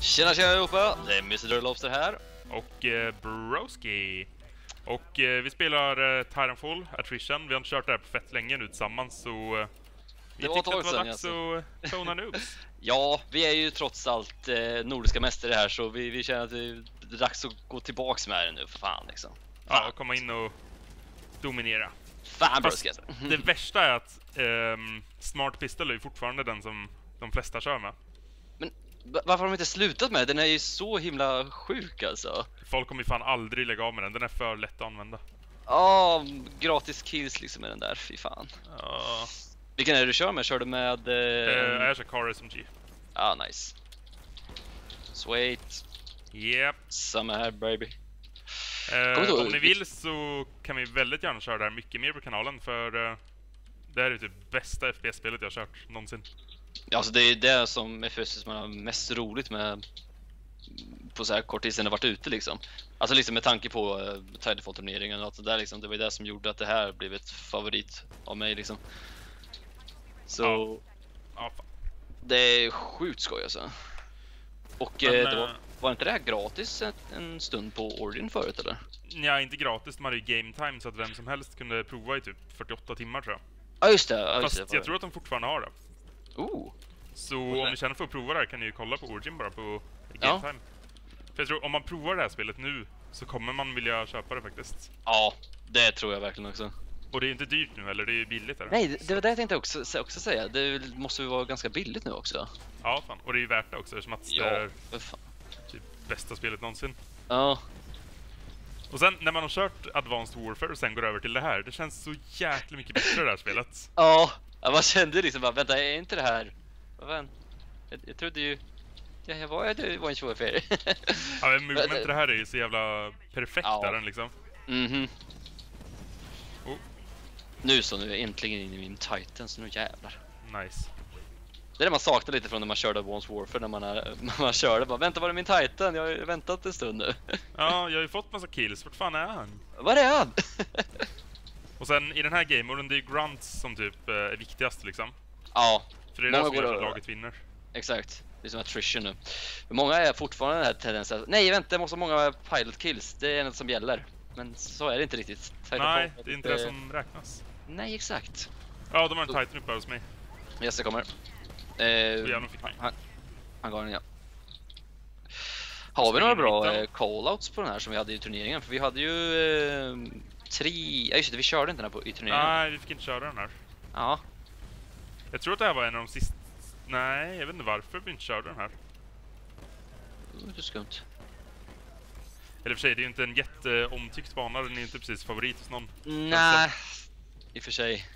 Tjena tjena allihopa, det är Mr. Lobster här. Och eh, Broski. Och eh, vi spelar eh, Titanfall, Attrition. Vi har inte kört det här på fett länge nu tillsammans så... Eh, vi Det var tyckte att det var dags alltså. att tona noobs. Ja, vi är ju trots allt eh, nordiska mästare här så vi, vi känner att det är dags att gå tillbaks med det nu för fan liksom. ja, och komma in och dominera. Fan Fast Broski alltså. det värsta är att ehm, Smart Pistol är ju fortfarande den som de flesta kör med. Varför har de inte slutat med den? Den är ju så himla sjuk alltså. Folk kommer ju fan aldrig lägga av med den, den är för lätt att använda. Ja, gratis kills liksom med den där, fy fan. Ja, Vilken är det du kör med? Kör du med... Eh, jag kör Car SMG. ah, nice. Sweet. Yep. Samma här baby. Eh, om ni vill så kan vi väldigt gärna köra det här mycket mer på kanalen för eh, det här är typ bästa FPS-spelet jag har kört någonsin. Ja, Alltså det är det som FS som har mest roligt med på så här kort tid sedan det varit ute liksom. Alltså liksom med tanke på uh, Titanfall-turneringen och allt det där liksom. Det var ju det som gjorde att det här blev ett favorit av mig liksom. Så Ja, fan. det är sjukt skoj alltså. Och Men, eh, det var, eh, var inte det här gratis en, en stund på Origin förut eller? Nja, inte gratis, de hade ju game time så att vem som helst kunde prova i typ 48 timmar tror jag. Ja just det, ja, just Fast det. jag tror att de fortfarande har det. Oh, Så om ni känner för att prova det här kan ni ju kolla på Origin bara på Ja. game time. För jag tror om man provar det här spelet nu så kommer man vilja köpa det faktiskt. ja det tror jag verkligen också. Och det är inte dyrt nu heller, det är ju billigt. Är det? Nej, det, det var det jag tänkte också, också säga. Det måste ju vara ganska billigt nu också. Ja, fan. Och det är ju värt det också eftersom att det Ja, är för fan. typ bästa spelet någonsin. Ja, Och sen när man har kört Advanced Warfare och sen går över till det här, det känns så jäkla mycket bättre det här spelet. Ja, ja, man kände liksom bara, vänta, är inte det här... Vad? Jag, jag trodde ju... Ja, jag var ju var en chaufför. Ja, men movement det här är ju så jävla perfekt Ja. är den liksom. Mhm. Oh. Nu så, nu är jag äntligen inne i min Titan, så nu jävlar. Nice. Det är det man saknar lite från när man körde Advanced Warfare, när man, är, när man körde bara, vänta var är min Titan? Jag har ju väntat en stund nu. Ja, jag har ju fått massa kills, vart fan är han? Var är han? Och sen i den här gamemoden, det är ju grunts som typ eh, är viktigast liksom. ja, För det är det som gör att laget vinner. exakt. Det är som attrition nu. Många är fortfarande den här tendensen, nej vänta, jag måste ha många pilot kills, det är något som gäller. Men så är det inte riktigt. Nej, Titanfall- det är inte det som räknas. Nej, exakt. Ja, de har en titan uppe hos mig. Yes, det kommer. Eh, han, han gav den ja. Har vi några bra eh, call-outs på den här som vi hade i turneringen? För vi hade ju eh, tre... Ja just det, vi körde inte den här på, i turneringen. Nej, vi fick inte köra den här. Ja, Jag tror att det här var en av de sista... Nej, jag vet inte varför vi inte körde den här. det lite skumt. Eller för sig, det är ju inte en jätteomtyckt bana, den är inte precis favorit hos någon. Nej, i och för sig.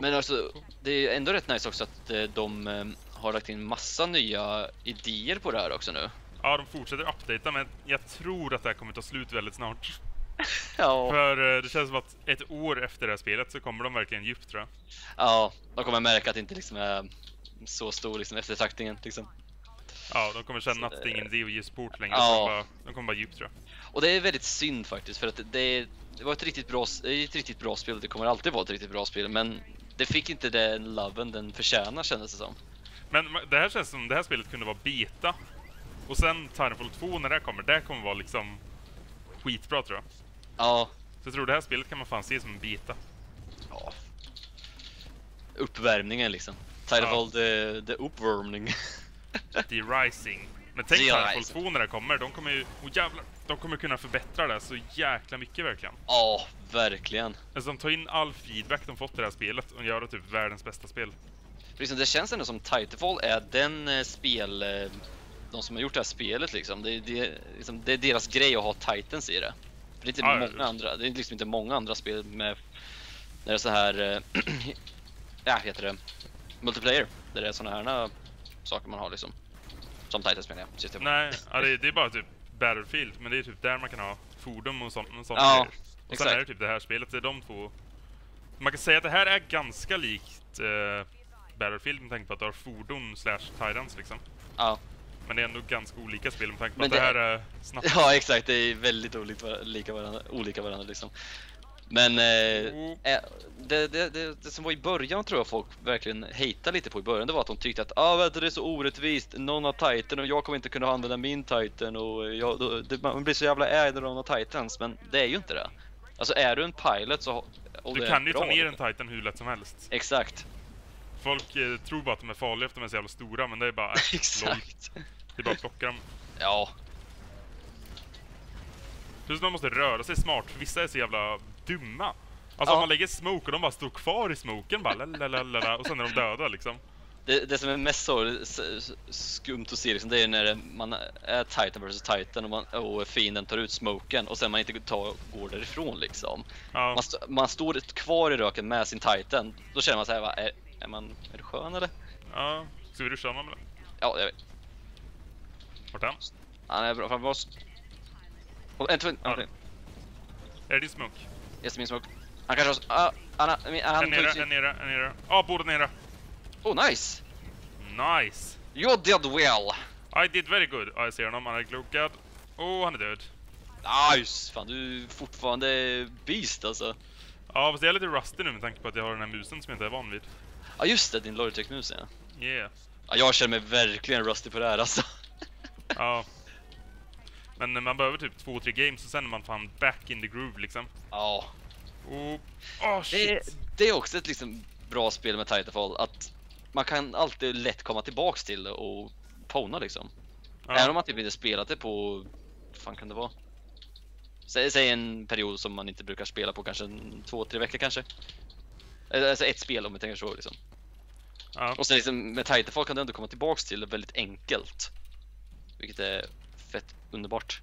Men alltså, det är ändå rätt nice också att eh, de eh, har lagt in massa nya idéer på det här också nu. Ja, de fortsätter uppdatera, men jag tror att det här kommer ta slut väldigt snart. Ja. För eh, det känns som att ett år efter det här spelet så kommer de verkligen djupt tror jag. Ja, de kommer märka att det inte liksom är så stor liksom eftertraktningen liksom. Ja, de kommer känna Så, att det är ingen idé att ge support längre. ja. De, bara, de kommer bara djupt tror jag. Och det är väldigt synd faktiskt för att det, det var ett riktigt bra, ett riktigt bra spel och det kommer alltid vara ett riktigt bra spel men det fick inte den loven den förtjänar kändes det som. Men det här känns som det här spelet kunde vara beta. Och sen Titanfall 2 när det kommer, det kommer vara liksom skitbra tror jag. Ja, Så jag tror det här spelet kan man fan se som en beta. ja. Uppvärmningen liksom. Titanfall the, the uppvärmning. The Rising. Men tänk Titanfall Rising. 2 när det kommer, de kommer ju... Oh jävlar! De kommer kunna förbättra det så jäkla mycket verkligen. Ja, verkligen. Alltså de tar in all feedback de fått i det här spelet och gör det typ världens bästa spel. Liksom, det känns ändå som Titanfall är den eh, spel, eh, de som har gjort det här spelet liksom. Det, det, liksom, det är deras grej att ha Titans i det. För det är inte ja, många andra, det är liksom inte många andra spel med, när det är så här, eh, ja heter det, multiplayer. Där det är såna här saker man har liksom. Som Titans menar jag. System. Nej, ja, det, är- det är bara typ Battlefield, men det är typ där man kan ha fordon och sånt. Och sånt Ja, grejer. och sen exakt. är det typ det här spelet, det är de två. Man kan säga att det här är ganska likt eh, Battlefield med tanke på att du har fordon slash Titans liksom. Ja. Men det är ändå ganska olika spel med tanke på Men att det det- här är snabbt. ja, exakt. Det är väldigt olika, lika varandra, olika varandra liksom. Men eh, Oh. eh, det, det, det, det som var i början tror jag folk verkligen hatade lite på i början, det var att de tyckte att ah, vänta, det är så orättvist, någon har titan och jag kommer inte kunna använda min titan och jag, man blir så jävla ägd när någon har titans, men det är ju inte det. Alltså är du en pilot så... Du kan ju ta ner en liksom. Titan hur lätt som helst. Exakt. Folk eh, tror bara att de är farliga att de är så jävla stora, men det är bara... äh. Exakt. Det är bara att plocka dem. Ja, Plus man måste röra sig smart, för vissa är så jävla dumma. Alltså Ja. om man lägger smoke och de bara står kvar i smoken bara lalalala, och sen är de döda liksom. det, det som är mest så skumt att se liksom, det är när man är Titan vs Titan och, man, och fienden tar ut smoken och sen man inte tar, går därifrån liksom. Ja, Man, st- man står kvar i röken med sin Titan, då känner man såhär, va, är, är, man, är du skön eller? ja. Ska vi ruscha honom eller? Ja, jag vet. Vart är han? Han är bra framför oss. Och en, två, Ja. Är det din smoke? Yes, min smoke. Han kanske har... Ah, han, han, han En nere, en nere, en nere. Ja, båda nere. Oh, nice! Nice! You did well! I did very good. Ja, jag ser honom, han är klokad. Oh, han är död. Nice! Fan, du är fortfarande beast alltså. Ja, fast jag är lite rusty nu med tanke på att jag har den här musen som jag inte är van vid. Ja, just det, din Logitech-mus ja. Yeah. ja. Jag känner mig verkligen rusty på det här alltså. Ja. Men man behöver typ två, tre games och sen är man fan back in the groove liksom. Ja. Och... Det, är- shit! det är också ett liksom bra spel med Titanfall, att man kan alltid lätt komma tillbaks till det och pona liksom. Även om Ja. man typ inte spelat det på, vad fan kan det vara? Säg, säg en period som man inte brukar spela på, kanske en, två, tre veckor kanske. Eh, Alltså ett spel om vi tänker så liksom. ja. Och sen liksom med Titanfall kan du ändå komma tillbaks till det väldigt enkelt. Vilket är fett underbart.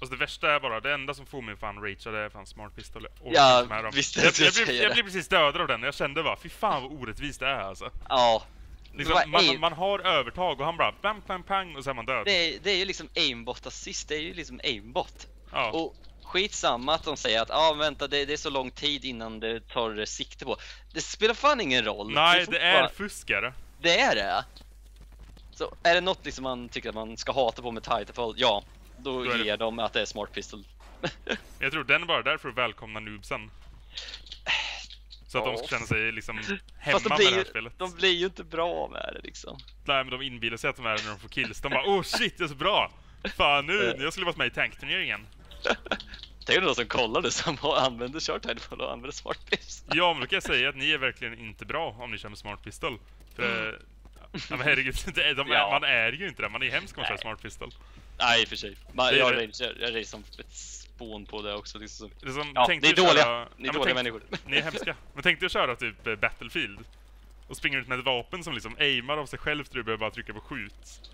Fast det värsta är bara, det enda som får mig fan ragea det är fan Smart Pistol. Jag Ja, med dem. visst, jag, jag skulle jag, blev, jag blev precis dödad av den. Jag kände bara, fy fan vad orättvist det är alltså. Ja. Liksom, Vad man, man har övertag och han bara bam, bam, pang och så är man död. Det är, det är ju liksom aimbot assist, det är ju liksom aimbot. Ja. Och skitsamma att de säger att ah, vänta det, det är så lång tid innan det tar sikte på. Det spelar fan ingen roll. Nej, får det är bara- fuskare. Det är det. Så är det något liksom man tycker att man ska hata på med Titanfall, ja. Då, Då det- ger de att det är Smart Pistol. Jag tror den är bara där för att välkomna noobsen. Så att de ska Ja. känna sig liksom hemma de med det här ju, spelet. de blir ju inte bra med det liksom. Nej men de inbillar sig att de är det när de får kills. De bara oh shit, jag är så bra! Fan nu, jag skulle varit med i tankturneringen. Det är ju någon som kollar det som använder kör Titanfall och använder Smart Pistol. Ja men då kan jag säga att ni är verkligen inte bra om ni kör med smart pistol. För eh, ja, men herregud, det är, de är, Ja. man är ju inte det. Man är hemsk om man kör smart pistol. Nej i och för sig. Man, Det är jag det. ragear jag ragear som ett spån på det också. Liksom. Det är som, Ja, tänk ni är dåliga. Köra, Ni är ja, men dåliga tänk- människor. Ni är hemska. Men tänk dig att köra typ eh, Battlefield. Och springa ut med ett vapen som liksom aimar av sig själv så du behöver bara trycka på skjut.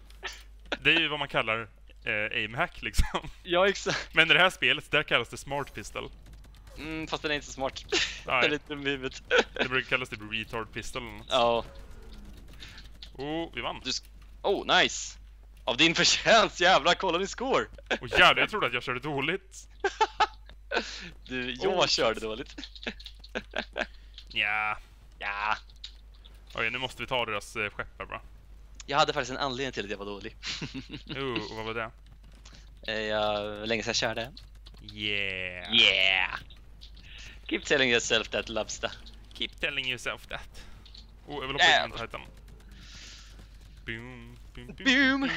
Det är ju vad man kallar eh, aimhack liksom. Ja exakt. Men i det här spelet, där kallas det smart pistol. Mm, fast den är inte så smart. Nej. den är lite huvudet. Det brukar kallas typ retard pistol eller något. ja. Oh, vi vann. Du oh, nice! Av din förtjänst jävlar, kolla din score! Och jävlar, jag trodde att jag körde dåligt. Du, jag Oh, körde dåligt. Ja. ja. Okej, nu måste vi ta deras eh, skepp här bara. Jag hade faktiskt en anledning till att jag var dålig. Oh, vad var det? Eh, jag, länge sedan jag körde. Yeah. Yeah! Keep telling yourself that Lobster. Keep telling yourself that. Oh, hoppa Yeah. Titan. Boom, boom, boom, Boom!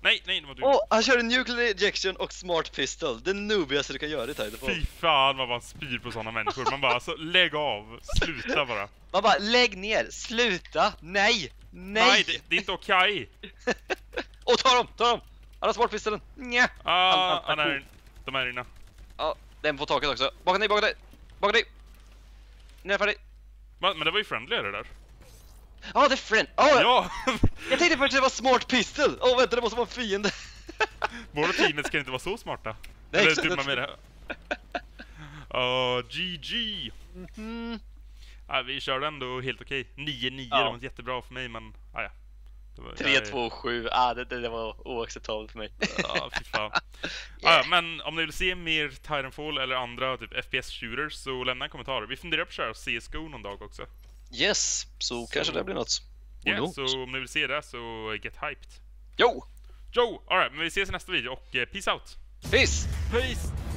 Nej, nej, det var du. Åh, han körde nuclear ejection och smart pistol. Det noobigaste du kan göra i Titanfall. Fy fan vad man spyr på sådana människor. Man bara, alltså lägg av. Sluta bara. Man bara, lägg ner, sluta, nej, nej! Nej, det, det är inte okej. Och ta dem, ta dem! Han har smart pistolen. Nja. Ah, Han- är, de är inne. Ja, den på taket också. Bakom dig, bakom dig! Bakom dig! Jag färdig. Va, Men det var ju friendly det där. Ja, det är friend. Oh, Ja! Jag tänkte först att det var smart pistol. Åh, vänta, det måste vara en fiende. Våra teamet ska inte vara så smarta. Nej, Eller dumma med det. Åh, GG! Mm. Ja, vi körde ändå helt okej. 9-9, Ja. det var jättebra för mig men, ah, ja. Det var- 3, jag- 2, 7. Ah, det, det, var oacceptabelt för mig. Ja, fy fan. Ah, ja, men om ni vill se mer Titanfall eller andra typ FPS-shooters så lämna en kommentar. Vi funderar på att köra CSGO någon dag också. Yes, så, kanske det blir något. Ja, knows? så om ni vill se det så get hyped. Jo! Joe! Alright, men vi ses i nästa video och eh, peace out! Peace! Peace!